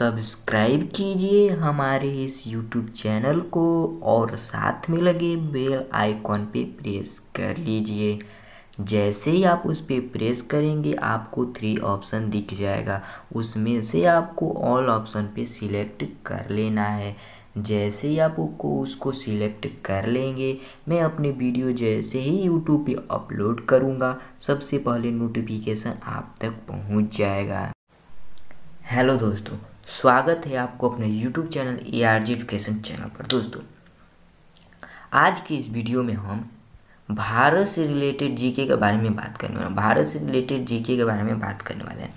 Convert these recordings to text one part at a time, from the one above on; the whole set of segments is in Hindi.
सब्सक्राइब कीजिए हमारे इस यूट्यूब चैनल को और साथ में लगे बेल आइकॉन पे प्रेस कर लीजिए। जैसे ही आप उस पर प्रेस करेंगे, आपको थ्री ऑप्शन दिख जाएगा। उसमें से आपको ऑल ऑप्शन पे सिलेक्ट कर लेना है। जैसे ही आप उसको सिलेक्ट कर लेंगे, मैं अपने वीडियो जैसे ही यूट्यूब पे अपलोड करूँगा, सबसे पहले नोटिफिकेशन आप तक पहुँच जाएगा। हेलो दोस्तों स्वागत है आपको अपने YouTube channel A R G education channel पर। दोस्तों, आज की इस वीडियो में हम भारत से रिलेटेड जीके के बारे में बात करने वाले हैं। भारत से रिलेटेड जीके के बारे में बात करने वाले हैं।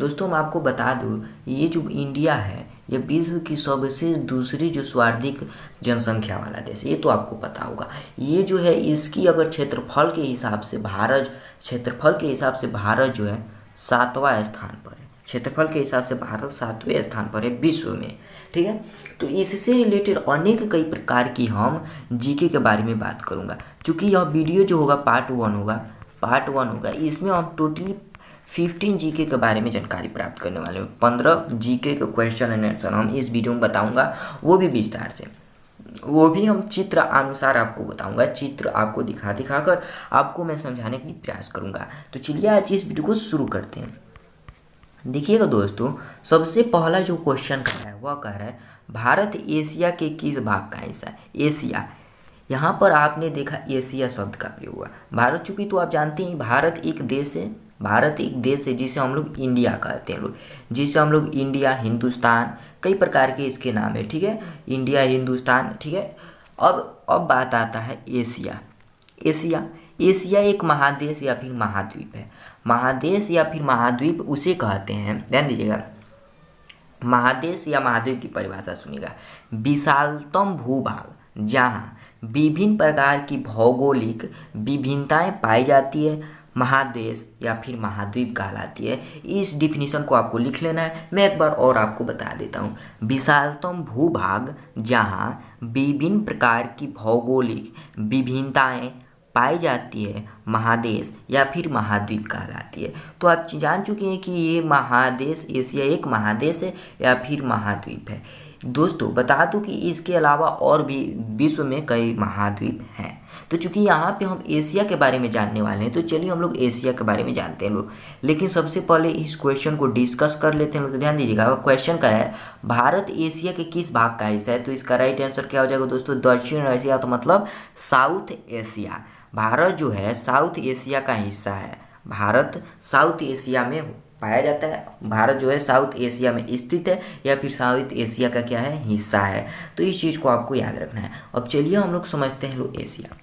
दोस्तों मैं आपको बता दूँ, ये जो इंडिया है, ये विश्व की सबसे दूसरी जो स्वार्थिक जनसंख्या वाला देश ये तो आपको पता होगा। ये जो है, इसकी अगर क्षेत्रफल के हिसाब से भारत, क्षेत्रफल के हिसाब से भारत जो है, सातवां स्थान पर है। क्षेत्रफल के हिसाब से भारत सातवें स्थान पर है विश्व में ठीक है? तो इससे रिलेटेड अनेक कई प्रकार की हम जीके के बारे में बात करूँगा। क्योंकि यह वीडियो जो होगा पार्ट वन होगा पार्ट वन होगा, इसमें हम टोटली फिफ्टीन जीके के बारे में जानकारी प्राप्त करने वाले हैं। पंद्रह जीके के क्वेश्चन एंड आंसर हम इस वीडियो में बताऊँगा, वो भी विस्तार से। वो भी हम चित्र अनुसार आपको बताऊँगा, चित्र आपको दिखा दिखा कर आपको मैं समझाने की प्रयास करूँगा। तो चलिए आज इस वीडियो को शुरू करते हैं। देखिएगा दोस्तों, सबसे पहला जो क्वेश्चन कह रहा है, वह कह रहा है, भारत एशिया के किस भाग का हिस्सा है? एशिया। यहाँ पर आपने देखा एशिया शब्द का प्रयोग हुआ। भारत, चूँकि तो आप जानते हैं, भारत एक देश है, भारत एक देश है जिसे हम लोग इंडिया कहते हैं। लोग जिसे हम लोग इंडिया, हिंदुस्तान, कई प्रकार के इसके नाम है, ठीक है? इंडिया, हिंदुस्तान, ठीक है? अब अब बात आता है एशिया। एशिया एशिया एक महादेश या फिर महाद्वीप है। महादेश या फिर महाद्वीप उसे कहते हैं। ध्यान दीजिएगा। महादेश या महाद्वीप की परिभाषा सुनिएगा। विशालतम भूभाग, जहाँ विभिन्न प्रकार की भौगोलिक विभिन्नताएँ पाई जाती है। महादेश या फिर महाद्वीप कहलाती है। इस डिफिनीशन को आपको लिख लेना है। मैं एक बार और आपको बता देता हूँ। विशालतम भूभाग, जहाँ विभिन्न प्रकार की भौगोलिक विभिन्नताएँ पाई जाती है, महादेश या फिर महाद्वीप कहलाती है। तो आप जान चुके हैं कि ये महादेश एशिया एक महादेश है या फिर महाद्वीप है। दोस्तों, बता दूँ कि इसके अलावा और भी विश्व में कई महाद्वीप हैं। तो चूँकि यहाँ पे हम एशिया के बारे में जानने वाले हैं तो चलिए हम लोग एशिया के बारे में जानते हैं लोग। लेकिन सबसे पहले इस क्वेश्चन को डिस्कस कर लेते हैं लोग तो ध्यान दीजिएगा क्वेश्चन का है? भारत एशिया के किस भाग का हिस्सा है? तो इसका राइट आंसर क्या हो जाएगा दोस्तों? दक्षिण एशिया तो मतलब साउथ एशिया। भारत जो है साउथ एशिया का हिस्सा है। भारत साउथ एशिया में पाया जाता है। भारत जो है साउथ एशिया में स्थित है या फिर साउथ एशिया का क्या है? हिस्सा है। तो इस चीज़ को आपको याद रखना है। अब चलिए हम लोग समझते हैं लोग एशिया।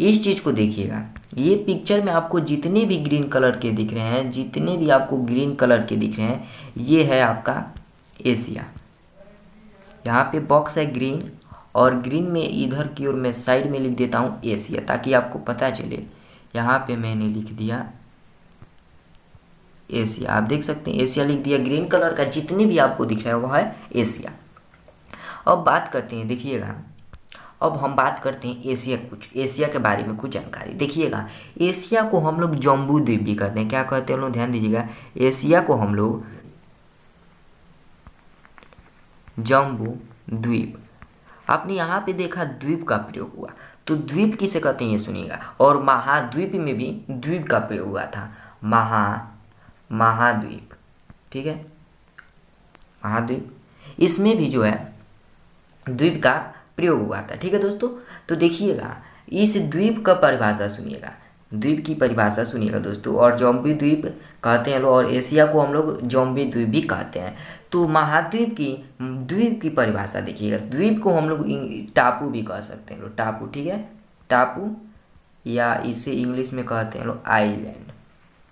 इस चीज़ को देखिएगा। ये पिक्चर में आपको जितने भी ग्रीन कलर के दिख रहे हैं, जितने भी आपको ग्रीन कलर के दिख रहे हैं, ये है आपका एशिया। यहाँ पे बॉक्स है ग्रीन और ग्रीन में इधर की ओर मैं साइड में लिख देता हूँ एशिया ताकि आपको पता चले। यहाँ पे मैंने लिख दिया एशिया आप देख सकते हैं एशिया लिख दिया। ग्रीन कलर का जितने भी आपको दिख रहा है, वह है एशिया अब बात करते हैं, देखिएगा। अब हम बात करते हैं एशिया कुछ एशिया के बारे में कुछ जानकारी। देखिएगा एशिया को हम लोग जम्बू द्वीप भी कहते हैं। क्या कहते हैं लोग? ध्यान दीजिएगा एशिया को हम लोग जम्बू द्वीप आपने यहाँ पे देखा द्वीप का प्रयोग हुआ। तो द्वीप किसे कहते हैं ये सुनिएगा? और महाद्वीप में भी द्वीप का प्रयोग हुआ था। महा, महाद्वीप। ठीक है? महाद्वीप। इसमें भी जो है, द्वीप का प्रयोग हुआ था। ठीक है दोस्तों? तो देखिएगा, इस द्वीप का परिभाषा सुनिएगा। द्वीप की परिभाषा सुनिएगा दोस्तों। और जॉम्बी द्वीप कहते हैं, और एशिया को हम लोग जॉम्बी द्वीप भी कहते हैं। तो महाद्वीप की, द्वीप की परिभाषा देखिएगा। द्वीप को हम लोग टापू भी कह सकते हैं। लोग टापू, ठीक है? टापू, या इसे इंग्लिश में कहते हैं लोग आईलैंड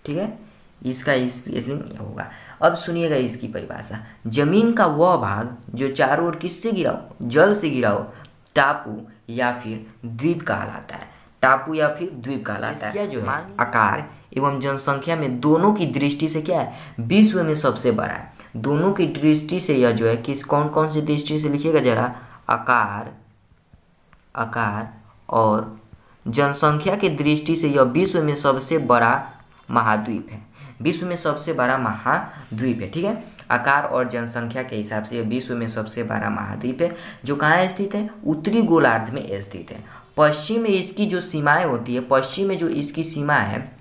ठीक है? इसका स्पेलिंग होगा। अब सुनिएगा इसकी परिभाषा। ज़मीन का वह भाग जो चारों ओर किससे गिरा हो? जल से गिरा हो, टापू या फिर द्वीप कहलाता है। टापू या फिर द्वीप कहलाता है। जो है। आकार एवं जनसंख्या में दोनों की दृष्टि से क्या है? विश्व में सबसे बड़ा है। दोनों की दृष्टि से यह जो है किस कौन कौन सी दृष्टि से लिखिएगा जरा? आकार आकार और जनसंख्या की दृष्टि से यह विश्व में सबसे बड़ा महाद्वीप है। विश्व में सबसे बड़ा महाद्वीप है ठीक है? आकार और जनसंख्या के हिसाब से यह विश्व में सबसे बड़ा महाद्वीप है जो कहाँ स्थित है? उत्तरी गोलार्ध में स्थित है। पश्चिम में इसकी जो सीमाएँ होती है, पश्चिम में जो इसकी सीमा है,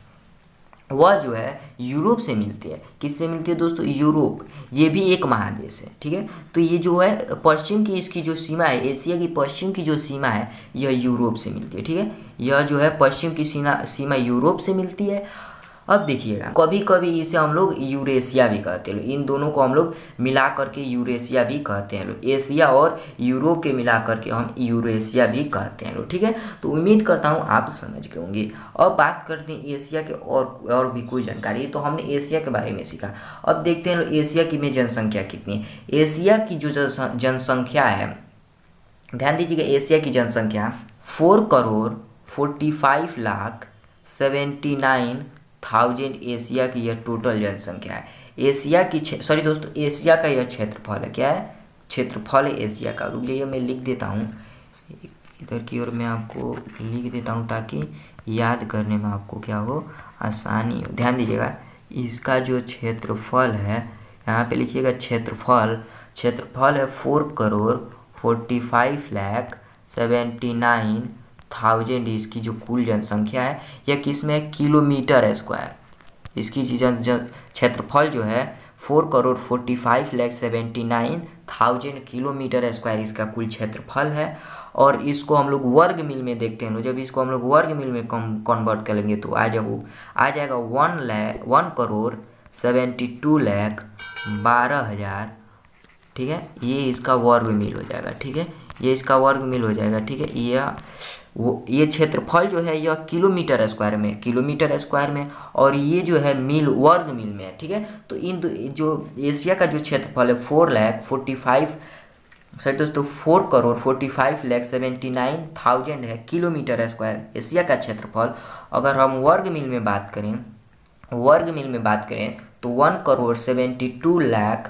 वह जो है यूरोप से मिलती है। किससे मिलती है दोस्तों? यूरोप। ये भी एक महादेश है, ठीक है? तो ये जो है, पश्चिम की इसकी जो सीमा है, एशिया की पश्चिम की जो सीमा है, यह यूरोप से मिलती है, ठीक है? यह जो है पश्चिम की सीमा सीमा यूरोप से मिलती है। अब देखिएगा कभी कभी इसे हम लोग यूरेशिया भी कहते हैं। इन दोनों को हम लोग मिला करके यूरेशिया भी कहते हैं। एशिया और यूरोप के मिला करके हम यूरेशिया भी कहते हैं, ठीक है? तो उम्मीद करता हूँ आप समझ गए होंगे। अब बात करते हैं एशिया के और और भी कोई जानकारी। तो हमने एशिया के बारे में सीखा। अब देखते हैं एशिया की में जनसंख्या कितनी है। एशिया की जो जनसंख्या है, ध्यान दीजिएगा एशिया की जनसंख्या, four crore forty five lakh seventy nine thousand Asia की यह टोटल जनसंख्या है। एशिया की सॉरी दोस्तों, एशिया का यह क्षेत्रफल है, क्या है? क्षेत्रफल एशिया का। रुक जाइए, मैं लिख देता हूँ। इधर की ओर मैं आपको लिख देता हूँ ताकि याद करने में आपको क्या हो, आसानी हो। ध्यान दीजिएगा, इसका जो क्षेत्रफल है, यहाँ पे लिखिएगा क्षेत्रफल। क्षेत्रफल है four crore forty five lakh seventy nine thousand इसकी जो कुल जनसंख्या है, यह किसमें किलोमीटर स्क्वायर इसकी जन क्षेत्रफल जो है four crore forty five lakh seventy nine thousand kilometre square इसका कुल क्षेत्रफल है। और इसको हम लोग वर्ग मिल में देखते हैं जब इसको हम लोग वर्ग मिल में कम कन्वर्ट करेंगे तो आ जाएगा आ जाएगा one lakh one crore seventy two lakh बारह हज़ार, ठीक है? ये इसका वर्ग मिल हो जाएगा, ठीक है? ये इसका वर्ग मिल हो जाएगा, ठीक है? यह वो, ये क्षेत्रफल जो है यह किलोमीटर स्क्वायर में, किलोमीटर स्क्वायर में और ये जो है मील, वर्ग मील में है, ठीक है? तो इन जो एशिया का जो क्षेत्रफल है four lakh forty five sir दोस्तों four crore forty five lakh seventy nine thousand है किलोमीटर स्क्वायर, एशिया का क्षेत्रफल। अगर हम वर्ग मील में बात करें, वर्ग मील में बात करें तो one crore seventy two lakh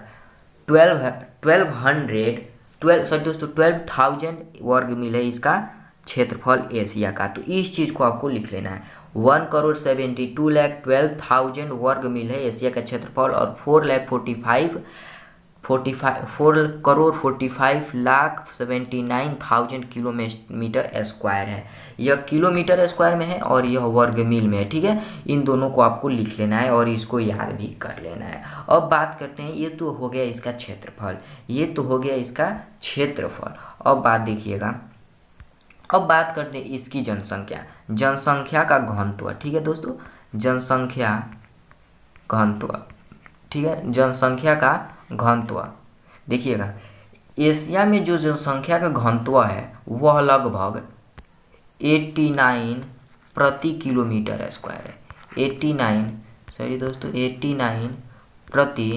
twelve twelve hundred twelve sorry दोस्तों ट्वेल्व थाउज़ेंड वर्ग मील है इसका। क्षेत्रफल एशिया का। तो इस चीज़ को आपको लिख लेना है। One crore seventy two lakh twelve thousand वर्ग मील है एशिया का क्षेत्रफल और four lakh forty five forty five, four crore forty five lakh seventy nine thousand kilometre square है। यह किलोमीटर स्क्वायर में है और यह वर्ग मील में है, ठीक है? इन दोनों को आपको लिख लेना है और इसको याद भी कर लेना है। अब बात करते हैं, ये तो हो गया इसका क्षेत्रफल। ये तो हो गया इसका क्षेत्रफल। अब बात देखिएगा। अब बात करते हैं? इसकी जनसंख्या। जनसंख्या का घनत्व, ठीक है दोस्तों? जनसंख्या घनत्व, ठीक है? जनसंख्या का घनत्व। देखिएगा, एशिया में जो जनसंख्या का घनत्व है, वह लगभग 89 प्रति किलोमीटर स्क्वायर है। 89 सॉरी दोस्तों 89 प्रति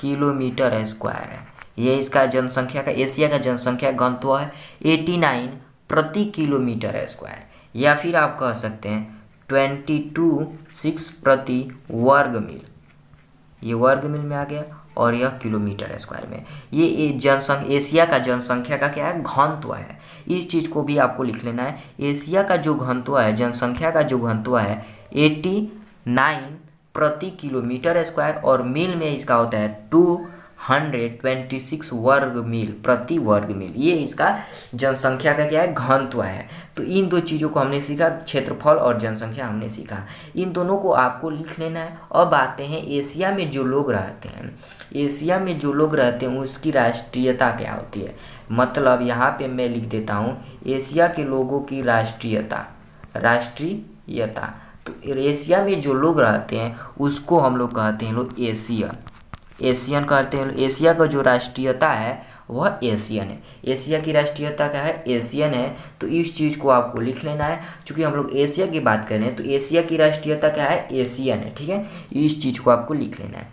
किलोमीटर स्क्वायर है। ये इसका जनसंख्या का, एशिया का जनसंख्या घनत्व है। 89 प्रति किलोमीटर स्क्वायर। या फिर आप कह सकते हैं ट्वेंटी टू सिक्स प्रति वर्ग मील। ये वर्ग मील में आ गया और यह किलोमीटर स्क्वायर में। ये जनसंख्या, एशिया का जनसंख्या का क्या है? घनत्व है। इस चीज़ को भी आपको लिख लेना है। एशिया का जो घनत्व है, जनसंख्या का जो घनत्व है, एटी नाइन प्रति किलोमीटर स्क्वायर और मील में इसका होता है टू हंड्रेड ट्वेंटी सिक्स वर्ग मील प्रति वर्ग मील। ये इसका जनसंख्या का क्या है? घनत्व है। तो इन दो चीज़ों को हमने सीखा, क्षेत्रफल और जनसंख्या हमने सीखा। इन दोनों को आपको लिख लेना है। अब आते हैं एशिया में जो लोग रहते हैं। एशिया में जो लोग रहते हैं, उसकी राष्ट्रीयता क्या होती है? मतलब यहाँ पे मैं लिख देता हूँ, एशिया के लोगों की राष्ट्रीयता। राष्ट्रीयता। तो एशिया में जो लोग रहते हैं, उसको हम लोग कहते हैं लोग एशियन। एशियन कहते हैं, एशिया का जो राष्ट्रीयता है, वह एशियन है। एशिया की राष्ट्रीयता क्या है? एशियन है। तो इस चीज़ को आपको लिख लेना है। क्योंकि हम लोग एशिया की बात कर रहे हैं तो एशिया की राष्ट्रीयता क्या है? एशियन है, ठीक है? इस चीज़ को आपको लिख लेना है।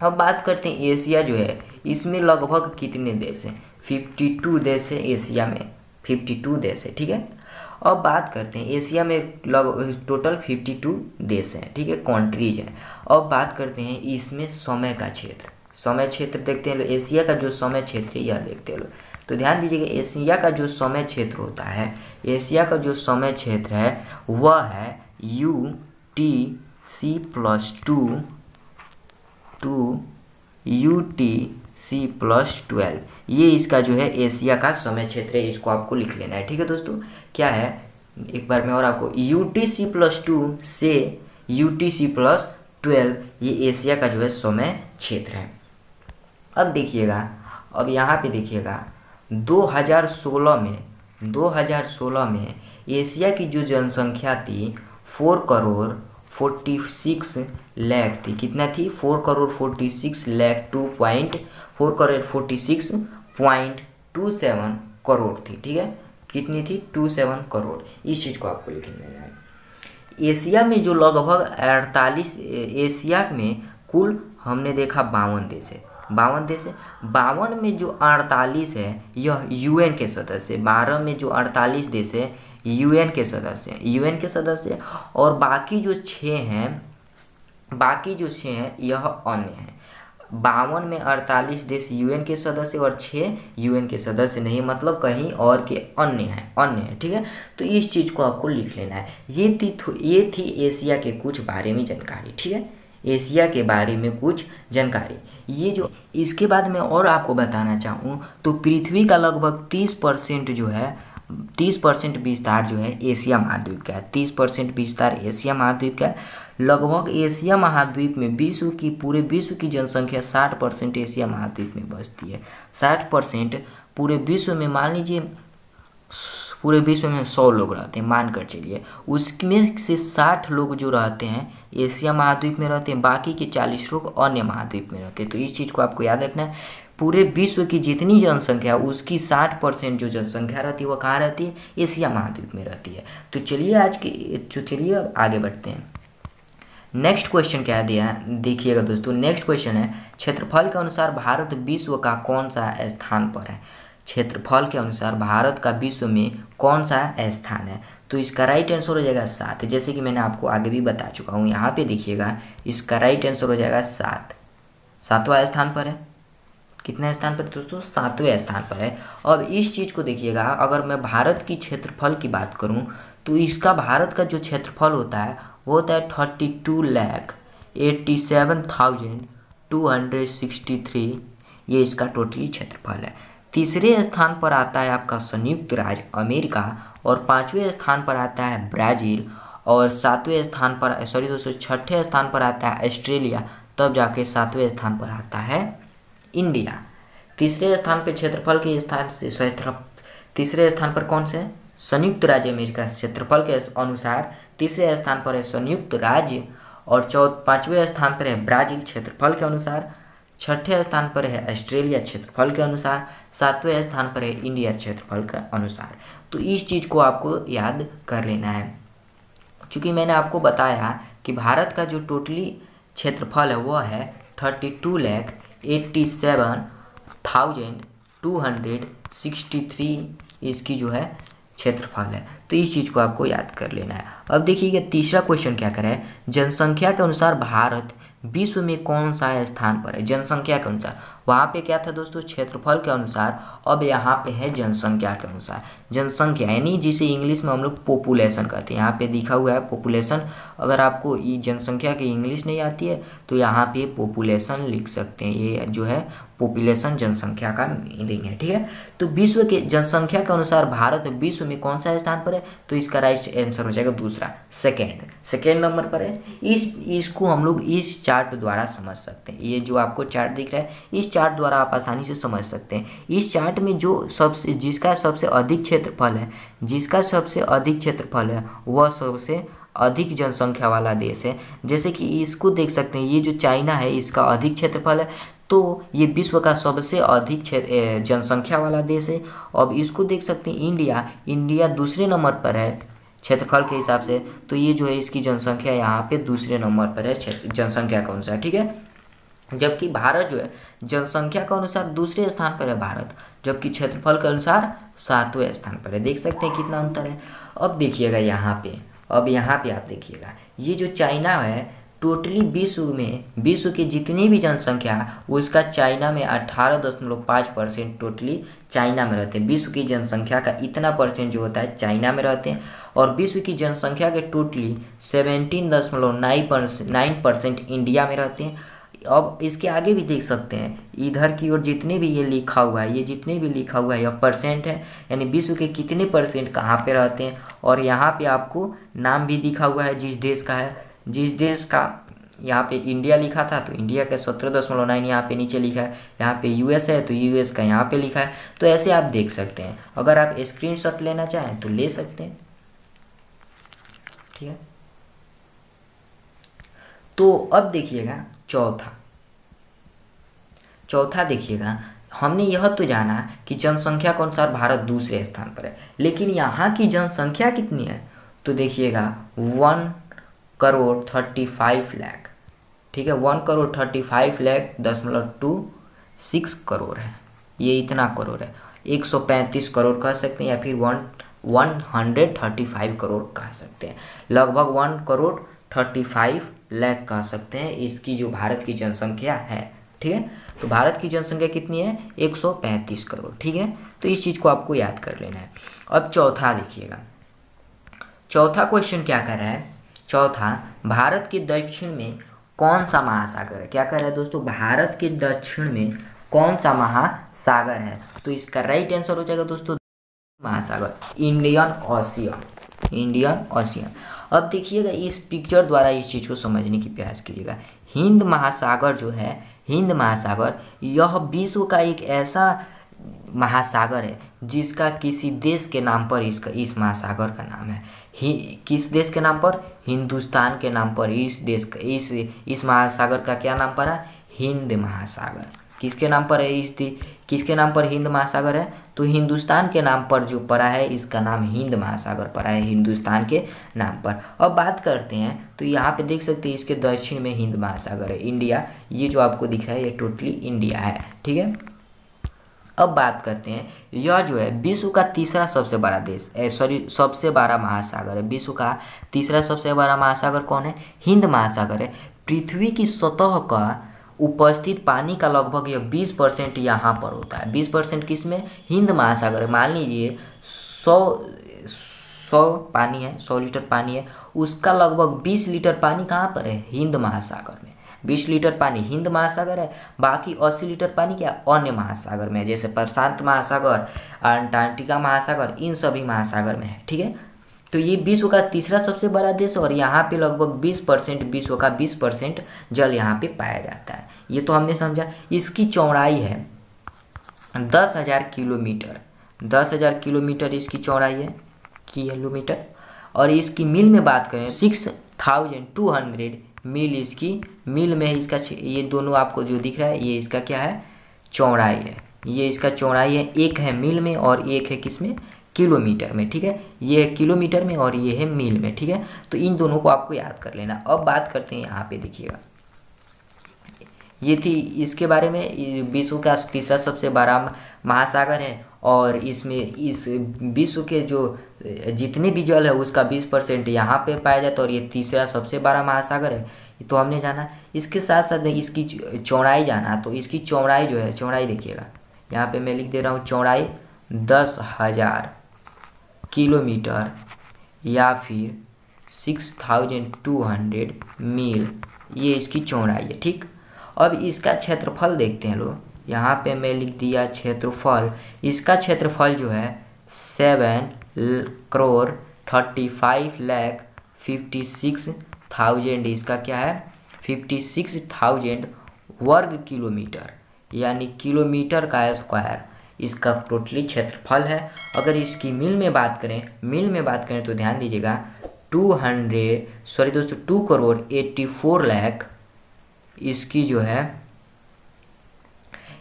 अब बात करते हैं, एशिया जो है, इसमें लगभग कितने देश हैं? फिफ्टी टू देश है एशिया में। फिफ्टी टू देश है, ठीक है? अब बात करते हैं, एशिया में लग टोटल फिफ्टी टू देश हैं, ठीक है कंट्रीज़ हैं। अब बात करते हैं इसमें समय का क्षेत्र। समय क्षेत्र देखते हैं, एशिया का जो समय क्षेत्र है, यह देखते हैं तो ध्यान दीजिएगा, एशिया का जो समय क्षेत्र होता है, एशिया का जो समय क्षेत्र है, वह है U T C plus two to U T C plus twelve ये इसका जो है, एशिया का समय क्षेत्र है, इसको आपको लिख लेना है, ठीक है दोस्तों? क्या है? एक बार मैं और आपको U T C plus two से U T C plus twelve ये एशिया का जो है समय क्षेत्र है। अब देखिएगा, अब यहाँ पे देखिएगा 2016 में 2016 में एशिया की जो जनसंख्या थी four crore forty six lakh थी। कितना थी? Four crore forty six lakh two point four crore forty six point two seven crore थी, ठीक है? कितनी थी? Two seven crore. इस चीज़ को आपको लिखना है। एशिया में जो लगभग अड़तालीस, एशिया में कुल हमने देखा बावन देश है। बावन देश है। बावन में जो अड़तालीस है, यह यूएन के सदस्य। बारह में जो अड़तालीस देश है, यूएन के सदस्य हैं। यूएन के सदस्य और बाकी जो छः हैं, बाकी जो छः हैं, यह अन्य हैं। बावन में अड़तालीस देश यूएन के सदस्य और छः यूएन के सदस्य नहीं मतलब कहीं और के अन्य हैं अन्य हैं, ठीक है? तो इस चीज़ को आपको लिख लेना है। ये थी ये थी एशिया के कुछ बारे में जानकारी, ठीक है? एशिया के बारे में कुछ जानकारी। ये जो, इसके बाद मैं और आपको बताना चाहूँ तो पृथ्वी का लगभग तीस परसेंट जो है, तीस परसेंट विस्तार जो है एशिया महाद्वीप का है। तीस परसेंट विस्तार एशिया महाद्वीप का है। लगभग एशिया महाद्वीप में विश्व की, पूरे विश्व की जनसंख्या साठ परसेंट एशिया महाद्वीप में बसती है। साठ परसेंट पूरे विश्व में, मान लीजिए, पूरे विश्व में सौ लोग रहते हैं मान कर चलिए। उसमें से साठ लोग जो रहते हैं, एशिया महाद्वीप में रहते हैं, बाकी के चालीस लोग अन्य महाद्वीप में रहते हैं। तो इस चीज़ को आपको याद रखना है। पूरे विश्व की जितनी जनसंख्या उसकी साठ परसेंट जो जनसंख्या रहती है, वो कहाँ रहती है? एशिया महाद्वीप में रहती है। तो चलिए आज के तो चलिए आगे बढ़ते हैं। नेक्स्ट क्वेश्चन क्या दिया है। देखिएगा दोस्तों नेक्स्ट क्वेश्चन है, क्षेत्रफल के अनुसार भारत विश्व का कौन सा स्थान पर है? क्षेत्रफल के अनुसार भारत का विश्व में कौन सा स्थान है? तो इसका राइट आंसर हो जाएगा सात। जैसे कि मैंने आपको आगे भी बता चुका हूँ, यहाँ पे देखिएगा, इसका राइट आंसर हो जाएगा सात। सातवां स्थान पर है। कितने स्थान पर दोस्तों? सातवें स्थान पर है। अब इस चीज़ को देखिएगा, अगर मैं भारत की क्षेत्रफल की बात करूँ तो इसका भारत का जो क्षेत्रफल होता है वो होता है thirty two lakh eighty seven thousand two hundred sixty three. ये इसका टोटली क्षेत्रफल है। तीसरे स्थान पर आता है आपका संयुक्त राज्य अमेरिका और पाँचवें स्थान पर आता है ब्राज़ील और सातवें स्थान पर, सॉरी दोस्तों छठे स्थान पर आता है ऑस्ट्रेलिया। तब जाके सातवें स्थान पर आता है इंडिया। तीसरे स्थान पर क्षेत्रफल के स्थान से क्षेत्र तीसरे स्थान पर कौन से? संयुक्त राज्य अमेरिका क्षेत्रफल के अनुसार तीसरे स्थान पर है संयुक्त राज्य और चौथ पाँचवें स्थान पर है ब्राज़ील क्षेत्रफल के अनुसार। छठे स्थान पर है ऑस्ट्रेलिया क्षेत्रफल के अनुसार। सातवें स्थान पर है इंडिया क्षेत्रफल के अनुसार। तो इस चीज़ को आपको याद कर लेना है। क्योंकि मैंने आपको बताया कि भारत का जो टोटली क्षेत्रफल है वह है thirty two lakh eighty seven thousand two hundred sixty three इसकी जो है क्षेत्रफल है। तो इस चीज़ को आपको याद कर लेना है। अब देखिए, तीसरा क्वेश्चन क्या करे जनसंख्या के अनुसार भारत विश्व में कौन सा स्थान पर है? जनसंख्या के अनुसार। वहाँ पे क्या था दोस्तों? क्षेत्रफल के अनुसार। अब यहाँ पे है जनसंख्या के अनुसार। जनसंख्या, यानी जिसे इंग्लिश में हम लोग पॉपुलेशन कहते हैं। यहाँ पे लिखा हुआ है पॉपुलेशन अगर आपको ये जनसंख्या की इंग्लिश नहीं आती है तो यहाँ पे पॉपुलेशन लिख सकते हैं। ये जो है पॉपुलेशन जनसंख्या का मीनिंग है, ठीक है? तो विश्व के जनसंख्या के अनुसार भारत विश्व में कौन सा स्थान पर है? तो इसका राइट आंसर हो जाएगा दूसरा सेकेंड सेकेंड नंबर पर है। इस, इसको हम लोग इस चार्ट द्वारा समझ सकते हैं। ये जो आपको चार्ट दिख रहा है, इस चार्ट द्वारा आप आसानी से समझ सकते हैं। इस चार्ट में जो सबसे, जिसका सबसे अधिक क्षेत्रफल है, जिसका सबसे अधिक क्षेत्रफल है, वह सबसे अधिक जनसंख्या वाला देश है। जैसे कि इसको देख सकते हैं, ये जो चाइना है, इसका अधिक क्षेत्रफल है तो ये विश्व का सबसे अधिक जनसंख्या वाला देश है। अब इसको देख सकते हैं, इंडिया इंडिया दूसरे नंबर पर है क्षेत्रफल के हिसाब से तो ये जो है, इसकी जनसंख्या यहाँ पे दूसरे नंबर पर है जनसंख्या के अनुसार, ठीक है? जबकि भारत जो है, जनसंख्या के अनुसार दूसरे स्थान पर है भारत, जबकि क्षेत्रफल के अनुसार सातवें स्थान पर है। देख सकते हैं कितना अंतर है। अब देखिएगा यहाँ पे, अब यहाँ पे आप देखिएगा। ये जो चाइना है, टोटली विश्व में, विश्व की जितनी भी जनसंख्या उसका चाइना में अठारह दशमलव पाँच परसेंट टोटली चाइना में रहते हैं। विश्व की जनसंख्या का इतना परसेंट जो होता है, चाइना में रहते हैं। और विश्व की जनसंख्या के टोटली सेवेंटीन दशमलव nine percent nine percent India में रहते हैं। अब इसके आगे भी देख सकते हैं, इधर की ओर जितने भी ये लिखा हुआ है, ये जितने भी लिखा हुआ है, यह परसेंट है, यानी विश्व के कितने परसेंट कहाँ पे रहते हैं, और यहाँ पे आपको नाम भी दिखा हुआ है जिस देश का है, जिस देश का यहाँ पे इंडिया लिखा था तो इंडिया का सत्रह दशमलव नाइन यहाँ पे नीचे लिखा है, यहाँ पे यूएस है तो यूएस का यहाँ पे लिखा है तो ऐसे आप देख सकते हैं। अगर आप स्क्रीनशॉट लेना चाहें तो ले सकते हैं। ठीक है? तो अब देखिएगा चौथा। चौथा देखिएगा, हमने यह तो जाना कि जनसंख्या के अनुसार भारत दूसरे स्थान पर है, लेकिन यहाँ की जनसंख्या कितनी है? तो देखिएगा one crore thirty five lakh ठीक है one crore thirty five lakh दशमलव टू सिक्स करोड़ है। ये इतना करोड़ है। एक सौ पैंतीस करोड़ कह सकते हैं या फिर one one hundred thirty five crore कह सकते हैं। लगभग one crore thirty five lakh कह सकते हैं। इसकी जो भारत की जनसंख्या है, ठीक है? तो भारत की जनसंख्या कितनी है? एक सौ पैंतीस करोड़, ठीक है? तो इस चीज़ को आपको याद कर लेना है। अब चौथा देखिएगा। चौथा क्वेश्चन क्या कर रहा है? चौथा, भारत के दक्षिण में कौन सा महासागर है? क्या कह रहा है दोस्तों? भारत के दक्षिण में कौन सा महासागर है? तो इसका राइट आंसर हो जाएगा दोस्तों, महासागर। Indian ocean. Indian ocean. अब देखिएगा इस पिक्चर द्वारा इस चीज़ को समझने की प्रयास कीजिएगा। हिंद महासागर जो है, हिंद महासागर, यह विश्व का एक ऐसा महासागर है, जिसका किसी देश के नाम पर इसका, इस महासागर का नाम है। किस देश के नाम पर? हिंदुस्तान के नाम पर। इस देश का, इस इस महासागर का क्या नाम पड़ा? हिंद महासागर। किसके नाम पर है इस किसके नाम पर हिंद महासागर है? तो हिंदुस्तान के नाम पर जो पड़ा है, इसका नाम हिंद महासागर पड़ा है, हिंदुस्तान के नाम पर। अब बात करते हैं तो यहाँ पे देख सकते हैं इसके दक्षिण में हिंद महासागर है, इंडिया। ये जो आपको दिख रहा है, ये टोटली इंडिया है, ठीक है? अब बात करते हैं, यह जो है विश्व का तीसरा सबसे बड़ा देश सॉरी, सबसे बड़ा महासागर है। विश्व का तीसरा सबसे बड़ा महासागर कौन है? हिंद महासागर है। पृथ्वी की सतह का उपस्थित पानी का लगभग यह बीस परसेंट यहाँ पर होता है। बीस परसेंट किसमें? हिंद महासागर मान लीजिए, सौ सौ पानी है, सौ लीटर पानी है, उसका लगभग बीस लीटर पानी कहाँ पर है? हिंद महासागर में। बीस लीटर पानी हिंद महासागर है, बाकी अस्सी लीटर पानी क्या? अन्य महासागर में जैसे प्रशांत महासागर, अंटार्कटिका महासागर, इन सभी महासागर में है। ठीक है? तो ये विश्व का तीसरा सबसे बड़ा देश और यहाँ पे लगभग 20 परसेंट, विश्व का 20 परसेंट जल यहाँ पे पाया जाता है। ये तो हमने समझा। इसकी चौड़ाई है दस हज़ार किलोमीटर। दस हज़ार किलोमीटर इसकी चौड़ाई है किलोमीटर? और इसकी मील में बात करें, सिक्स थाउज़ेंड टू हंड्रेड मील इसकी, मील में है इसका ये दोनों आपको जो दिख रहा है, ये इसका क्या है? चौड़ाई है। ये इसका चौड़ाई है, एक है मील में और एक है किसमें किलोमीटर में, ठीक है? ये है किलोमीटर में और ये है मील में, ठीक है? तो इन दोनों को आपको याद कर लेना। अब बात करते हैं यहाँ पे, देखिएगा। ये थी इसके बारे में। विश्व का तीसरा सबसे बड़ा महासागर है और इसमें इस विश्व के जो जितने भी जल है उसका 20 परसेंट यहाँ पर पाया जाता है और ये तीसरा सबसे बड़ा महासागर है। तो हमने जाना। इसके साथ साथ इसकी चौड़ाई जाना। तो इसकी चौड़ाई जो है, चौड़ाई देखिएगा। यहाँ पे मैं लिख दे रहा हूँ, चौड़ाई दस हज़ार। किलोमीटर या फिर सिक्स थाउज़ेंड टू हंड्रेड मील। ये इसकी चौड़ाई है, ठीक? अब इसका क्षेत्रफल देखते हैं लोग। यहाँ पे मैं लिख दिया क्षेत्रफल। इसका क्षेत्रफल जो है, seven crore thirty five lakh fifty six thousand. इसका क्या है? फिफ्टी सिक्स थाउज़ेंड वर्ग किलोमीटर, यानी किलोमीटर का स्क्वायर। इसका टोटली क्षेत्रफल है। अगर इसकी मिल में बात करें, मिल में बात करें तो ध्यान दीजिएगा, टू हंड्रेड, सॉरी दोस्तों, two crore eighty four lakh, इसकी जो है,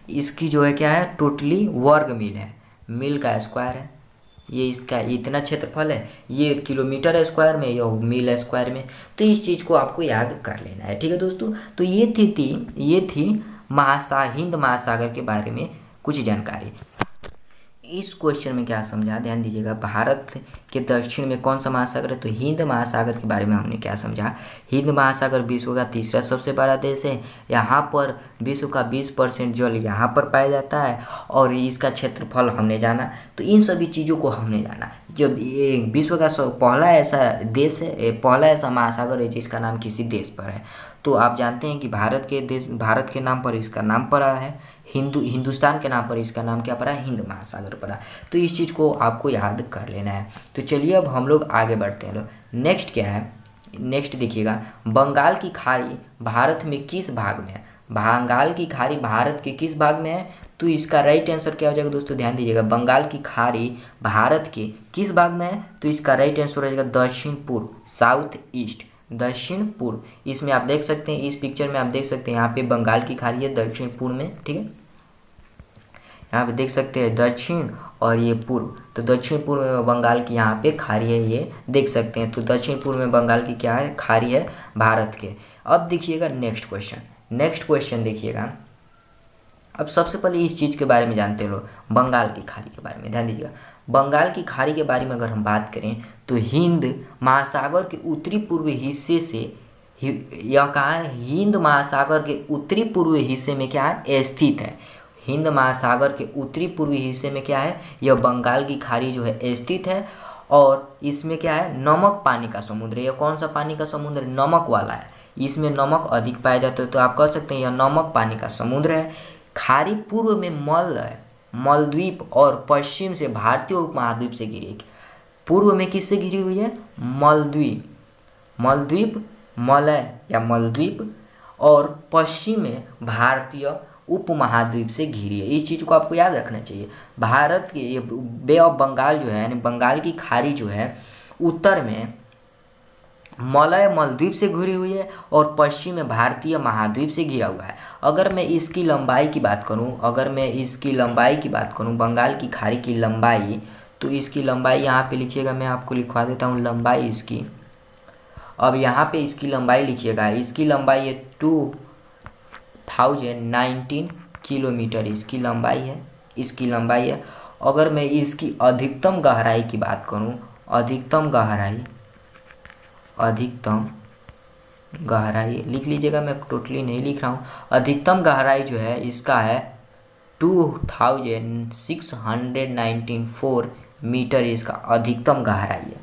इसकी जो है क्या है, टोटली वर्ग मिल है। मिल का स्क्वायर है। ये इसका इतना क्षेत्रफल है। ये किलोमीटर स्क्वायर में या मिल स्क्वायर में। तो इस चीज़ को आपको याद कर लेना है। ठीक है दोस्तों? तो ये थी थी ये थी महासा, हिंद महासागर के बारे में कुछ जानकारी। इस क्वेश्चन में क्या समझा? ध्यान दीजिएगा, भारत के दक्षिण में कौन सा महासागर है? तो हिंद महासागर के बारे में हमने क्या समझा? हिंद महासागर विश्व का तीसरा सबसे बड़ा देश है। यहाँ पर विश्व का 20 परसेंट जल यहाँ पर पाया जाता है और इसका क्षेत्रफल हमने जाना। तो इन सभी चीज़ों को हमने जाना। जो विश्व का पहला ऐसा देश है पहला ऐसा महासागर है जिसका नाम किसी देश पर है। तो आप जानते हैं कि भारत के देश, भारत के नाम पर इसका नाम पड़ा है। हिंदू, हिंदुस्तान के नाम पर इसका नाम क्या पड़ा? हिंद महासागर पड़ा। तो इस चीज़ को आपको याद कर लेना है। तो चलिए अब हम लोग आगे बढ़ते हैं। लोग नेक्स्ट क्या है? नेक्स्ट देखिएगा। बंगाल की खाड़ी भारत में किस भाग में है? बंगाल की खाड़ी भारत के किस भाग में है? तो इसका राइट आंसर क्या हो जाएगा दोस्तों? ध्यान दीजिएगा। बंगाल की खाड़ी भारत के किस भाग में है? तो इसका राइट आंसर हो जाएगा दक्षिण पूर्व साउथ ईस्ट दक्षिण पूर्व। इसमें आप देख सकते हैं, इस पिक्चर में आप देख सकते हैं, यहाँ पे बंगाल की खाड़ी है, दक्षिण पूर्व में, ठीक है? यहाँ पे देख सकते हैं दक्षिण और ये पूर्व। तो दक्षिण पूर्व में बंगाल की यहाँ पे खाड़ी है ये, देख सकते हैं। तो दक्षिण पूर्व में बंगाल की क्या है? खाड़ी है भारत के। अब देखिएगा नेक्स्ट क्वेश्चन नेक्स्ट क्वेश्चन देखिएगा। अब सबसे पहले इस चीज़ के बारे में जानते हो बंगाल की खाड़ी के बारे में। ध्यान दीजिएगा। बंगाल की खाड़ी के बारे में अगर हम बात करें तो हिंद महासागर के उत्तरी पूर्व हिस्से से यह कहा है? हिंद महासागर के उत्तरी पूर्व हिस्से में क्या है? स्थित है। हिंद महासागर के उत्तरी पूर्वी हिस्से में क्या है? यह बंगाल की खाड़ी जो है, स्थित है। और इसमें क्या है? नमक पानी का समुद्र है। यह कौन सा पानी का समुद्र? नमक वाला है। इसमें नमक अधिक पाया जाता है तो आप कह सकते हैं यह नमक पानी का समुद्र है। खाड़ी पूर्व में मल है। मलद्वीप और पश्चिम से भारतीय उपमहाद्वीप से घिरी पूर्व में किससे घिरी हुई है? मलद्वीप। मलद्वीप मलय या मलद्वीप। और पश्चिम में भारतीय उपमहाद्वीप से घिरी है। इस चीज़ को आपको याद रखना चाहिए। भारत के ये बे ऑफ़ बंगाल जो है, यानी बंगाल की खाड़ी जो है, उत्तर में मलय मलद्वीप से घिरी हुई है और पश्चिम में भारतीय महाद्वीप से घिरा हुआ है। अगर मैं इसकी लंबाई की बात करूँ, अगर मैं इसकी लंबाई की बात करूँ, बंगाल की खाड़ी की लंबाई तो इसकी लंबाई यहाँ पे लिखिएगा, मैं आपको लिखवा देता हूँ लंबाई इसकी। अब यहाँ पे इसकी लंबाई लिखिएगा। इसकी लंबाई है टू थाउज़ेंड नाइनटीन किलोमीटर इसकी लंबाई है, इसकी लंबाई है। अगर मैं इसकी अधिकतम गहराई की बात करूँ, अधिकतम गहराई अधिकतम गहराई, लिख लीजिएगा मैं टोटली नहीं लिख रहा हूँ, अधिकतम गहराई जो है इसका है two thousand six hundred nineteen four metre इसका अधिकतम गहराई है।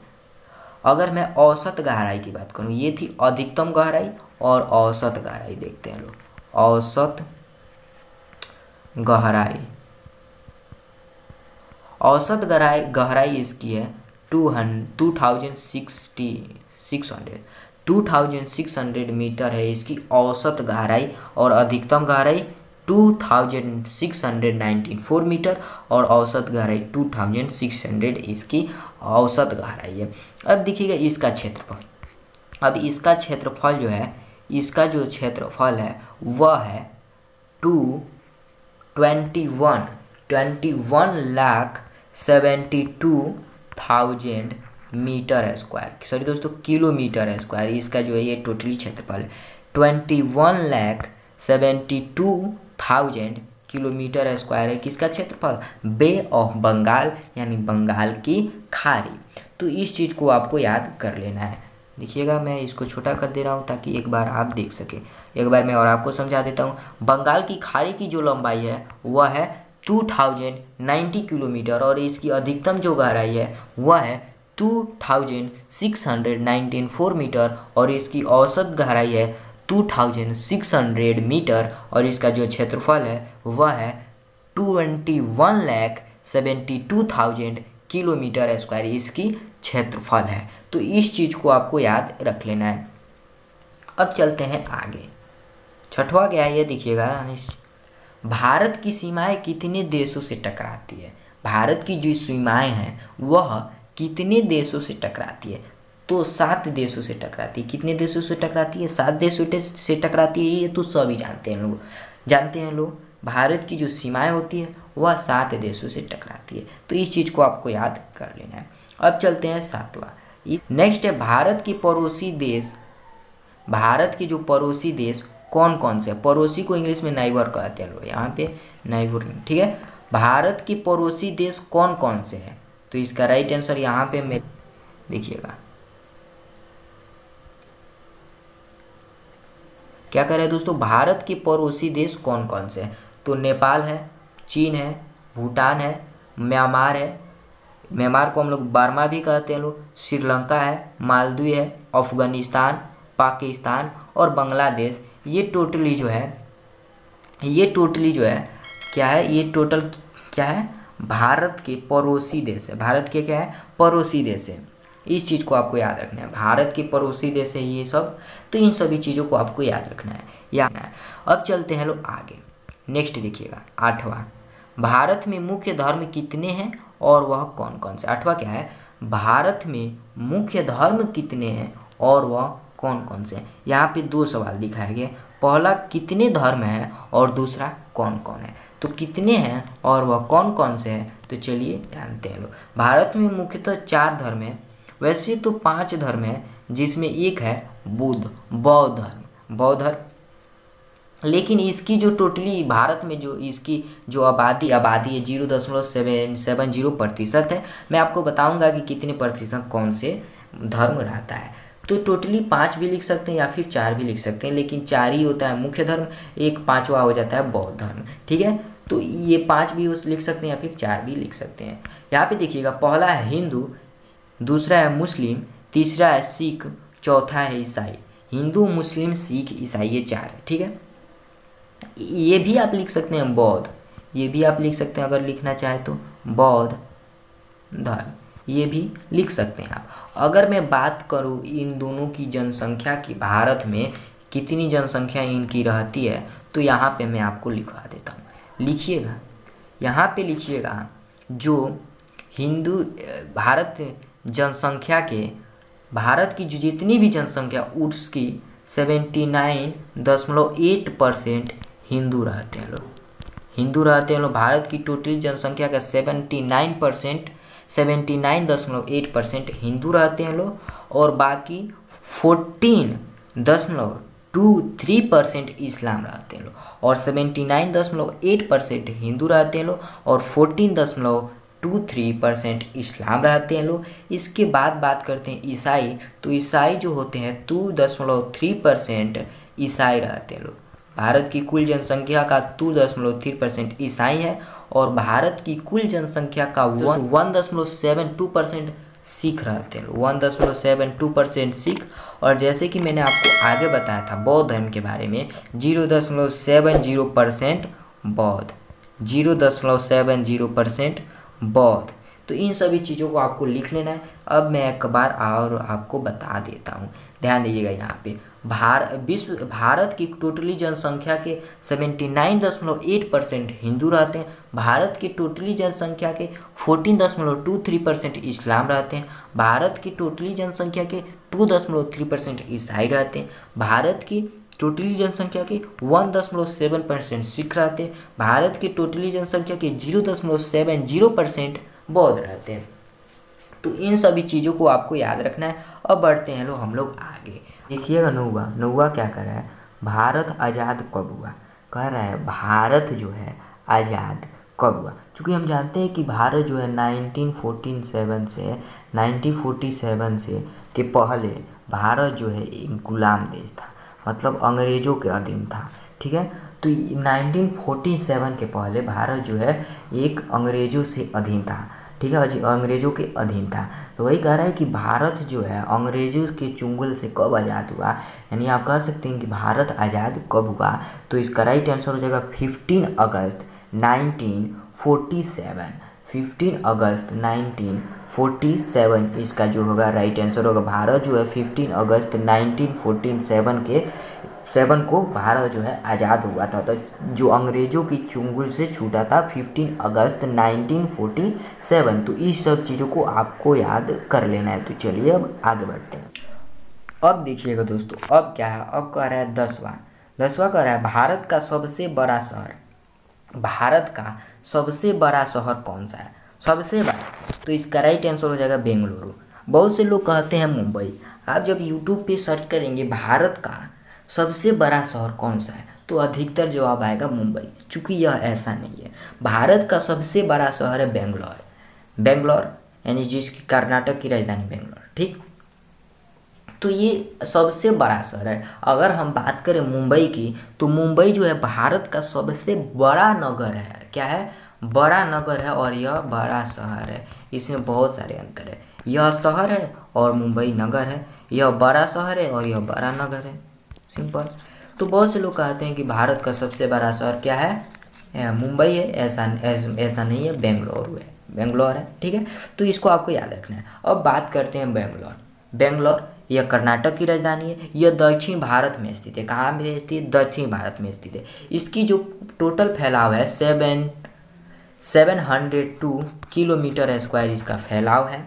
अगर मैं औसत गहराई की बात करूँ, ये थी अधिकतम गहराई और औसत गहराई देखते हैं लोग। औसत गहराई। औसत गहराई गहराई इसकी है two hundred two thousand sixty six hundred two thousand six hundred metre है इसकी औसत गहराई और अधिकतम गहराई two thousand six hundred ninety four metre और औसत गहराई टू थाउज़ेंड सिक्स हंड्रेड इसकी औसत गहराई है। अब देखिएगा इसका क्षेत्रफल। अब इसका क्षेत्रफल जो है, इसका जो क्षेत्रफल है वह है two twenty one twenty one lakh seventy two thousand metre square. Sorry दोस्तों, किलोमीटर स्क्वायर। इसका जो है ये टोटली क्षेत्रफल है। Twenty one lakh seventy two thousand kilometre square है। किसका क्षेत्रफल? बे ऑफ़ बंगाल, यानी बंगाल की खाड़ी। तो इस चीज़ को आपको याद कर लेना है। देखिएगा, मैं इसको छोटा कर दे रहा हूँ ताकि एक बार आप देख सकें। एक बार मैं और आपको समझा देता हूँ। बंगाल की खाड़ी की जो लंबाई है, वह है टू थाउज़ेंड नाइन्टी किलोमीटर और इसकी अधिकतम जो गहराई है, वह है two thousand six hundred nineteen four metre और इसकी औसत गहराई है two thousand six hundred metre और इसका जो क्षेत्रफल है, वह है twenty one lakh seventy two thousand kilometre square इसकी क्षेत्रफल है। तो इस चीज़ को आपको याद रख लेना है। अब चलते हैं आगे। छठवा क्या है ये देखिएगा भारत की सीमाएँ कितने देशों से टकराती है? भारत की जो सीमाएँ हैं, वह कितने देशों से टकराती है? तो सात देशों से टकराती है। कितने देशों से टकराती है? सात देशों से टकराती है, ये तो सभी जानते हैं लोग। जानते हैं लोग, भारत की जो सीमाएँ होती है, वह सात देशों से टकराती है। तो इस चीज़ को आपको याद कर लेना है। अब चलते हैं सातवां। नेक्स्ट है भारत की पड़ोसी देश। भारत की जो पड़ोसी देश कौन कौन से? पड़ोसी को इंग्लिश में नाइबर कहते हैं लोग। यहाँ पे नाइबर ठीक है? भारत की पड़ोसी देश कौन कौन से हैं? तो इसका राइट आंसर यहाँ पे मैं देखिएगा। क्या कह रहे हैं दोस्तों? भारत के पड़ोसी देश कौन कौन से हैं? तो नेपाल है, चीन है, भूटान है, म्यांमार है म्यांमार को हम लोग बर्मा भी कहते हैं लोग श्रीलंका है, मालदीव है, अफ़गानिस्तान, पाकिस्तान और बांग्लादेश। ये टोटली जो है, ये टोटली जो है, क्या है? ये टोटल क्या है? भारत के पड़ोसी देश है। भारत के क्या है? पड़ोसी देश है। इस चीज़ को आपको याद रखना है। भारत के पड़ोसी देश है ये सब तो इन सभी चीज़ों को आपको याद रखना है। याद है। अब चलते हैं लोग आगे। नेक्स्ट देखिएगा, आठवां। भारत में मुख्य धर्म कितने हैं? और वह कौन कौन से? आठवां क्या है? भारत में मुख्य धर्म कितने हैं और वह कौन कौन से हैं? यहाँ पे दो सवाल दिखाए गए। पहला, कितने धर्म हैं? और दूसरा कौन कौन है? तो कितने हैं और वह कौन कौन से हैं? तो चलिए जानते हैं लोग। भारत में मुख्यतः चार धर्म हैं। वैसे तो पाँच धर्म हैं, जिसमें एक है बुद्ध, बौद्ध धर्म। बौद्ध धर्म लेकिन इसकी जो टोटली भारत में जो इसकी जो आबादी आबादी है, ज़ीरो दशमलव सेवन सेवन ज़ीरो प्रतिशत है। मैं आपको बताऊँगा कि कितने प्रतिशत कौन से धर्म रहता है। तो टोटली पाँच भी लिख सकते हैं या फिर चार भी लिख सकते हैं, लेकिन चार ही होता है मुख्य धर्म, एक पाँचवा हो जाता है बौद्ध धर्म, ठीक है? तो ये पाँच भी लिख सकते हैं या फिर चार भी लिख सकते हैं। यहाँ पे देखिएगा, पहला है हिंदू, दूसरा है मुस्लिम, तीसरा है सिख, चौथा है ईसाई। हिंदू, मुस्लिम, सिख, ईसाई, ये चार है, ठीक है? ये भी आप लिख सकते हैं बौद्ध। ये भी आप लिख सकते हैं अगर लिखना चाहे तो। बौद्ध धर्म। ये भी लिख सकते हैं आप। अगर मैं बात करूँ इन दोनों की जनसंख्या की, भारत में कितनी जनसंख्या इनकी रहती है तो यहाँ पे मैं आपको लिखवा देता हूँ। लिखिएगा। यहाँ पे लिखिएगा जो हिंदू, भारत जनसंख्या के, भारत की जो जितनी भी जनसंख्या, उसकी सेवेंटी नाइन दशमलव एट परसेंट हिंदू रहते हैं लोग। हिंदू रहते हैं लोग, भारत की टोटल जनसंख्या का seventy nine percent seventy nine दशमलव एट परसेंट हिंदू रहते हैं लोग और बाकी फोर्टीन दशमलव टू थ्री परसेंट इस्लाम रहते हैं लोग। और सेवेंटी नाइन दशमलव एट परसेंट हिंदू रहते हैं लोग और फोर्टीन दशमलव टू थ्री परसेंट इस्लाम रहते हैं लोग। इसके बाद बात करते हैं ईसाई। तो ईसाई जो होते हैं टू दशमलव थ्री परसेंट ईसाई रहते हैं लोग। भारत की कुल जनसंख्या का टू दशमलव थ्री परसेंट ईसाई है और भारत की कुल जनसंख्या का वन वन दशमलव सेवन टू परसेंट सिख रहते हैं। वन दशमलव सेवन टू परसेंट सिख। और जैसे कि मैंने आपको आगे बताया था बौद्ध धर्म के बारे में, ज़ीरो दशमलव सेवन ज़ीरो परसेंट बौद्ध। ज़ीरो दशमलव सेवन ज़ीरो परसेंट बौद्ध। तो इन सभी चीज़ों को आपको लिख लेना है। अब मैं एक बार और आपको बता देता हूँ। ध्यान दीजिएगा यहाँ पे। भार, विश्व, भारत की टोटली जनसंख्या के सेवेंटी नाइन दशमलव एट परसेंट हिंदू रहते हैं। भारत की टोटली जनसंख्या के फोर्टीन दशमलव टू थ्री परसेंट इस्लाम रहते हैं। भारत की टोटली जनसंख्या के टू दशमलव थ्री परसेंट ईसाई रहते हैं। भारत की टोटली जनसंख्या के वन दशमलव सेवन परसेंट सिख रहते हैं। भारत की टोटली जनसंख्या के ज़ीरो दशमलव सेवन ज़ीरो परसेंट बौद्ध रहते हैं। तो इन सभी चीज़ों को आपको याद रखना है। अब बढ़ते हैं लोग हम लोग आगे। देखिएगा नौवा नौवा क्या कर रहा है? भारत आज़ाद कब हुआ? कह रहा है, भारत जो है, आज़ाद कब हुआ? क्योंकि हम जानते हैं कि भारत जो है 1947 से 1947 से के पहले भारत जो है एक गुलाम देश था मतलब अंग्रेज़ों के अधीन था, ठीक है? तो 1947 के पहले भारत जो है एक अंग्रेज़ों से अधीन था। ठीक है जी अंग्रेज़ों के अधीन था। तो वही कह रहा है कि भारत जो है, अंग्रेज़ों के चुंगल से कब आज़ाद हुआ? यानी आप कह सकते हैं कि भारत आज़ाद कब हुआ? तो इसका राइट आंसर हो जाएगा fifteen August nineteen forty seven. Fifteen August nineteen forty seven इसका जो होगा राइट आंसर होगा। भारत जो है fifteen August nineteen forty seven के सेवन को भारत जो है आज़ाद हुआ था। तो जो अंग्रेज़ों की चुंगल से छूटा था fifteen August nineteen forty seven. तो इस सब चीज़ों को आपको याद कर लेना है। तो चलिए अब आगे बढ़ते हैं। अब देखिएगा दोस्तों, अब क्या है? अब कह रहा है दसवां। दसवां कह रहा है, भारत का सबसे बड़ा शहर। भारत का सबसे बड़ा शहर कौन सा है? सबसे बड़ा। तो इसका राइट आंसर हो जाएगा बेंगलुरु। बहुत से लोग कहते हैं मुंबई। आप जब यूट्यूब पे सर्च करेंगे, भारत का सबसे बड़ा शहर कौन सा है? तो अधिकतर जवाब आएगा मुंबई, चूँकि यह ऐसा नहीं है। भारत का सबसे बड़ा शहर है बेंगलोर। बेंगलोर, यानी जिसकी कर्नाटक की राजधानी बेंगलोर, ठीक? तो ये सबसे बड़ा शहर है। अगर हम बात करें मुंबई की तो मुंबई जो है भारत का सबसे बड़ा नगर है। क्या है? बड़ा नगर है और यह बड़ा शहर है। इसमें बहुत सारे अंतर है। यह शहर है और मुंबई नगर है। यह बड़ा शहर है और यह बड़ा नगर है। सिंपल तो बहुत से लोग कहते हैं कि भारत का सबसे बड़ा शहर क्या है? मुंबई है। ऐसा ऐसा नहीं है। बेंगलोर है। बेंगलोर है। ठीक है? तो इसको आपको याद रखना है। अब बात करते हैं बेंगलोर। बेंगलोर, यह कर्नाटक की राजधानी है। यह दक्षिण भारत में स्थित है। कहाँ में स्थित है? दक्षिण भारत में स्थित है। इसकी जो टोटल फैलाव है seven seven hundred two kilometre square इसका फैलाव है।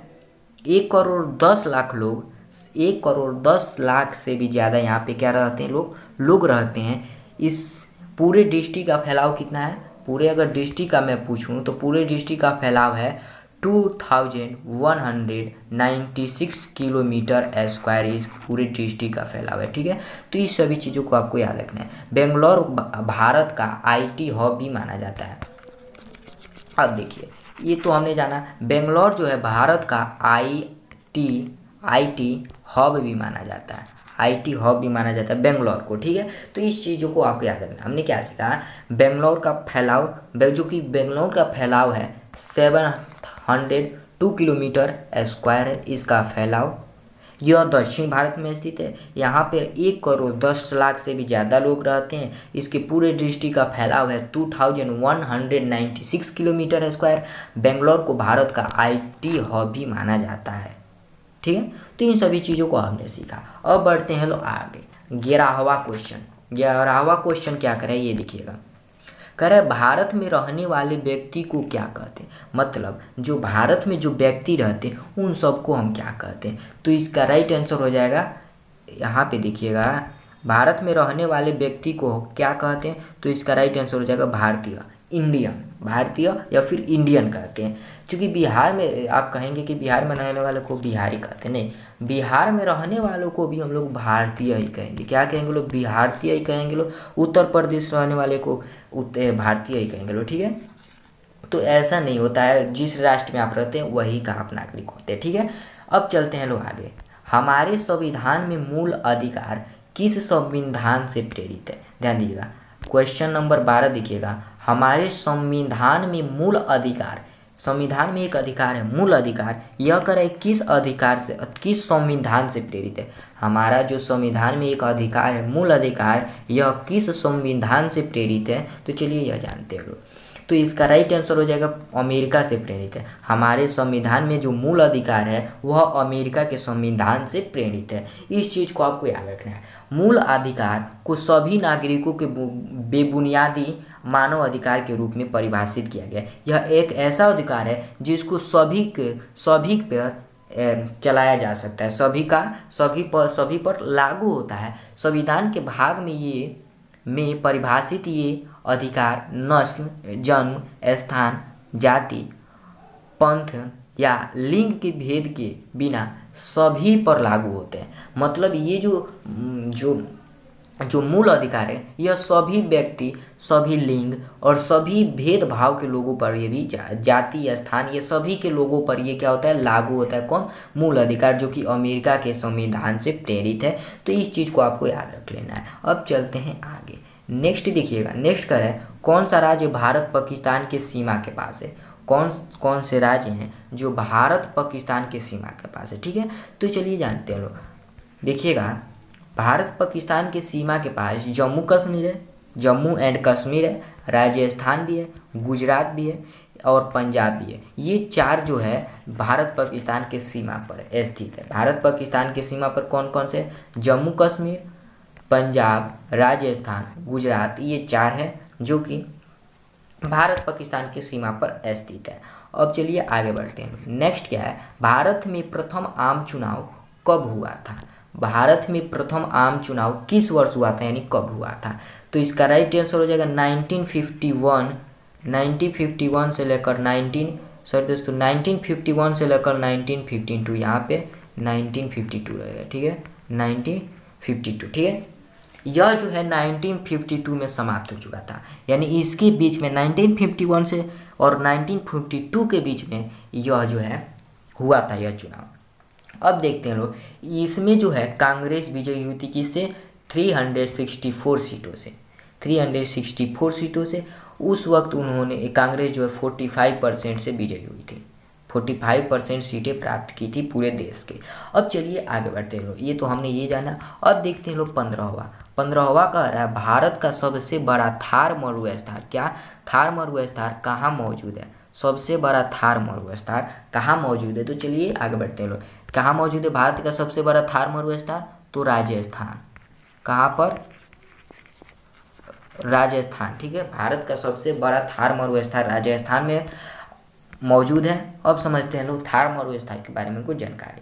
एक करोड़ दस लाख लोग एक करोड़ दस लाख से भी ज़्यादा यहाँ पे क्या रहते हैं लोग? लोग रहते हैं। इस पूरे डिस्ट्रिक्ट का फैलाव कितना है? पूरे अगर डिस्ट्रिक्ट का मैं पूछूँ तो पूरे डिस्ट्रिक्ट का फैलाव है two thousand one hundred ninety six kilometre square इस पूरे डिस्ट्रिक्ट का फैलाव है, ठीक है? तो इस सभी चीज़ों को आपको याद रखना है। बेंगलोर, भारत का आईटी हब भी माना जाता है। अब देखिए, ये तो हमने जाना। बेंगलोर जो है, भारत का I T I T hub भी माना जाता है। आईटी हब भी माना जाता है बेंगलोर को, ठीक है? तो इस चीज़ों को आपको याद रखना हमने क्या सीखा? बेंगलोर का फैलाव जो कि बेंगलोर का फैलाव है seven hundred two kilometre square है इसका फैलाव। यह दक्षिण भारत में स्थित है। यहाँ पर एक करोड़ दस लाख से भी ज़्यादा लोग रहते हैं। इसके पूरे डिस्ट्रिक्ट का फैलाव है two thousand one hundred ninety six kilometre square Bangalore को भारत का आईटी हब भी माना जाता है। ठीक है? तो इन सभी चीज़ों को हमने सीखा। अब बढ़ते हैं लोग आगे। ग्यारहवा क्वेश्चन ग्यारहवा क्वेश्चन क्या करें? ये देखिएगा। कह रहे भारत में रहने वाले व्यक्ति को क्या कहते? हैं मतलब जो भारत में जो व्यक्ति रहते हैं उन सबको हम क्या कहते? हैं तो इसका राइट आंसर हो जाएगा। यहाँ पे देखिएगा। भारत में रहने वाले व्यक्ति को क्या कहते? हैं तो इसका राइट आंसर हो जाएगा भारतीय। इंडियन। भारतीय या फिर इंडियन कहते हैं। क्योंकि बिहार में, आप कहेंगे कि बिहार में रहने वाले को बिहारी कहते नहीं। बिहार में रहने वालों को भी हम लोग भारतीय ही कहेंगे। क्या कहेंगे लोग? भारतीय ही कहेंगे लोग। उत्तर प्रदेश रहने वाले को भारतीय ही कहेंगे लोग, ठीक है? तो ऐसा नहीं होता है। जिस राष्ट्र में आप रहते हैं, वही का आप नागरिक होते हैं, ठीक है? अब चलते हैं लोग आगे। हमारे संविधान में मूल अधिकार किस संविधान से प्रेरित है? ध्यान दीजिएगा। क्वेश्चन नंबर बारह देखिएगा। हमारे संविधान में मूल अधिकार संविधान में एक अधिकार है, मूल अधिकार। यह करे किस अधिकार से, किस संविधान से प्रेरित है? हमारा जो संविधान में एक अधिकार है, मूल अधिकार, यह किस संविधान से प्रेरित है? तो चलिए यह जानते हैं लोग। तो इसका राइट आंसर हो जाएगा अमेरिका से प्रेरित है। हमारे संविधान में जो मूल अधिकार है, वह अमेरिका के संविधान से प्रेरित है। इस चीज़ को आपको याद रखना है। मूल अधिकार को सभी नागरिकों के बेबुनियादी मानव अधिकार के रूप में परिभाषित किया गया। यह एक ऐसा अधिकार है जिसको सभी के, सभी पर चलाया जा सकता है। सभी का, सभी पर सभी पर लागू होता है। संविधान के भाग में ये, में परिभाषित ये अधिकार नस्ल, जन्म, स्थान, जाति, पंथ या लिंग के भेद के बिना सभी पर लागू होते हैं। मतलब ये जो जो जो मूल अधिकार है यह सभी व्यक्ति सभी लिंग और सभी भेदभाव के लोगों पर ये भी जा, जाति स्थान ये सभी के लोगों पर ये क्या होता है? लागू होता है। कौन? मूल अधिकार जो कि अमेरिका के संविधान से प्रेरित है। तो इस चीज़ को आपको याद रख लेना है। अब चलते हैं आगे। नेक्स्ट देखिएगा। नेक्स्ट कर। है कौन सा राज्य भारत पाकिस्तान के सीमा के पास है? कौन कौन से राज्य हैं जो भारत पाकिस्तान के सीमा के पास है? ठीक है? तो चलिए जानते हैं लोग। देखिएगा। भारत पाकिस्तान के सीमा के पास जम्मू कश्मीर है। जम्मू एंड कश्मीर है। राजस्थान भी है, गुजरात भी है और पंजाब भी है। ये चार जो है, भारत पाकिस्तान के सीमा पर स्थित है। भारत पाकिस्तान के सीमा पर कौन कौन से? जम्मू कश्मीर, पंजाब, राजस्थान, गुजरात, ये चार है जो कि भारत पाकिस्तान की सीमा पर स्थित है। अब चलिए आगे बढ़ते हैं। नेक्स्ट क्या है? भारत में प्रथम आम चुनाव कब हुआ था? भारत में प्रथम आम चुनाव किस वर्ष हुआ था, यानी कब हुआ था? तो इसका राइट आंसर हो जाएगा 1951 1951 से लेकर 19 सॉरी दोस्तों 1951 से लेकर 1952 यहाँ पे 1952 रहेगा, ठीक है? 1952 ठीक है? यह जो है 1952 में समाप्त हो चुका था, यानी इसके बीच में 1951 से और 1952 के बीच में यह जो है हुआ था, यह चुनाव। अब देखते हैं लोग, इसमें जो है कांग्रेस विजयी हुई थी किससे 364 सीटों से 364 सीटों से, उस वक्त उन्होंने कांग्रेस जो है 45 परसेंट से विजयी हुई थी। 45 परसेंट सीटें प्राप्त की थी पूरे देश के। अब चलिए आगे बढ़ते हैं लोग, ये तो हमने ये जाना। अब देखते हैं लोग पंद्रहवा। पंद्रहवा कह रहा है, भारत का सबसे बड़ा थार मरुस्थल क्या? थार मरुस्थल कहाँ मौजूद है? सबसे बड़ा थार मरुस्थल कहाँ मौजूद है? तो चलिए आगे बढ़ते हैं लोग। कहाँ मौजूद है? भारत का सबसे बड़ा थार मरुस्थल तो राजस्थान। कहाँ पर? राजस्थान, ठीक है? भारत का सबसे बड़ा थार मरुस्थल राजस्थान में मौजूद है। अब समझते हैं लोग थार मरुस्थल के बारे में कुछ जानकारी।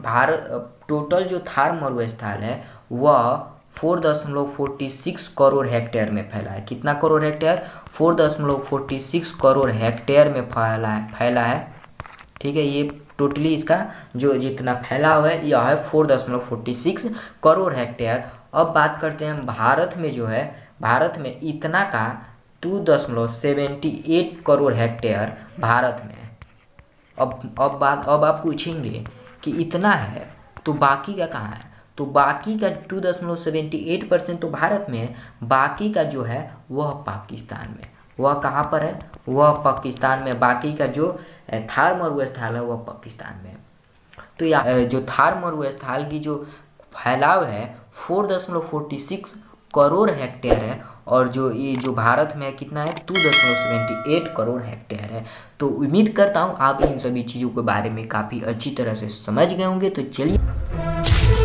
भारत टोटल जो थार मरुस्थल है, वह फोर दशमलव फोर्टी सिक्स करोड़ हेक्टेयर में फैला है। कितना करोड़ हेक्टेयर? फोर दशमलव फोर्टी सिक्स करोड़ हेक्टेयर में फैला है फैला है। ठीक है, ये टोटली इसका जो जितना फैला हुआ है, यह है फोर दशमलव फोर्टी सिक्स करोड़ हेक्टेयर अब बात करते हैं भारत में जो है, भारत में इतना का टू दशमलव seventy eight crore hectare Bharat में अब अब बात, अब आप पूछेंगे कि इतना है तो बाकी का कहाँ है? तो बाकी का टू दशमलव सेवेंटी एट परसेंट तो भारत में है, बाकी का जो है, वह पाकिस्तान में वह कहाँ पर है? वह पाकिस्तान में, बाकी का जो थार मरुस्थल है, वह पाकिस्तान में तो या जो थार मरुस्थल की जो फैलाव है, फोर दशमलव फोर्टी सिक्स करोड़ हेक्टेयर है, और जो ये, जो भारत में कितना है? टू दशमलव सेवेंटी एट करोड़ हेक्टेयर है। तो उम्मीद करता हूँ, आप इन सभी चीज़ों के बारे में काफ़ी अच्छी तरह से समझ गए होंगे। तो चलिए।